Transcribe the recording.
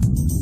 you